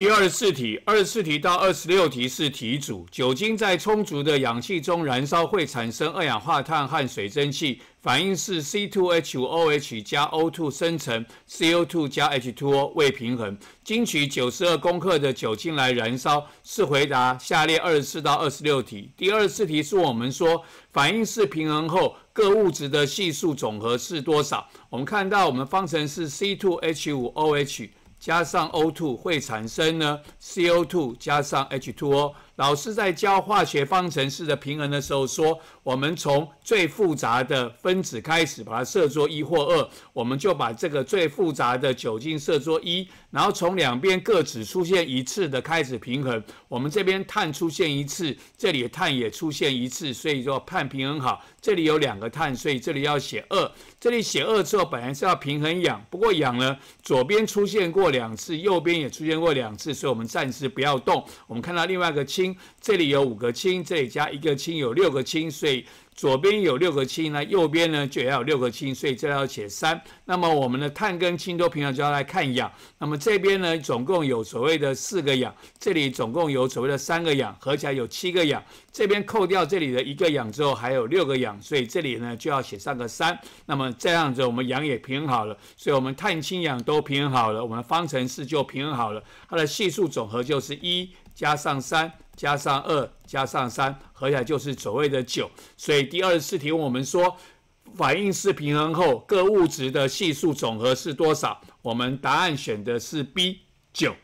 第二十四题，二十四题到二十六题是题组。酒精在充足的氧气中燃烧会产生二氧化碳和水蒸气，反应是 C2H5OH 加 O2 生成 CO2 加 H2O 未平衡。经取九十二公克的酒精来燃烧，是回答下列二十四到二十六题。第二十四题是我们说反应式平衡后各物质的系数总和是多少？我们看到我们方程式 C2H5OH。加上 O2 会产生呢 CO2 加上 H2O。老师在教化学方程式的平衡的时候说，我们从最复杂的分子开始，把它设作一或二，我们就把这个最复杂的酒精设作一，然后从两边各只出现一次的开始平衡。我们这边碳出现一次，这里碳也出现一次，所以说碳平衡好。这里有两个碳，所以这里要写二。这里写二之后，本来是要平衡氧，不过氧呢左边出现过两次，右边也出现过两次，所以我们暂时不要动。我们看到另外一个氢。这里有五个氢，这里加一个氢，有六个氢，所以左边有六个氢呢，右边呢就要有六个氢，所以这要写三。那么我们的碳跟氢都平衡，就要来看氧。那么这边呢，总共有所谓的四个氧，这里总共有所谓的三个氧，合起来有七个氧。这边扣掉这里的一个氧之后，还有六个氧，所以这里呢就要写上个三。那么这样子，我们氧也平衡好了，所以我们碳、氢、氧都平衡好了，我们的方程式就平衡好了，它的系数总和就是一加上三。加上二加上三，合起来就是所谓的九。所以第二十四题我们说，反应式平衡后各物质的系数总和是多少？我们答案选的是 B 九。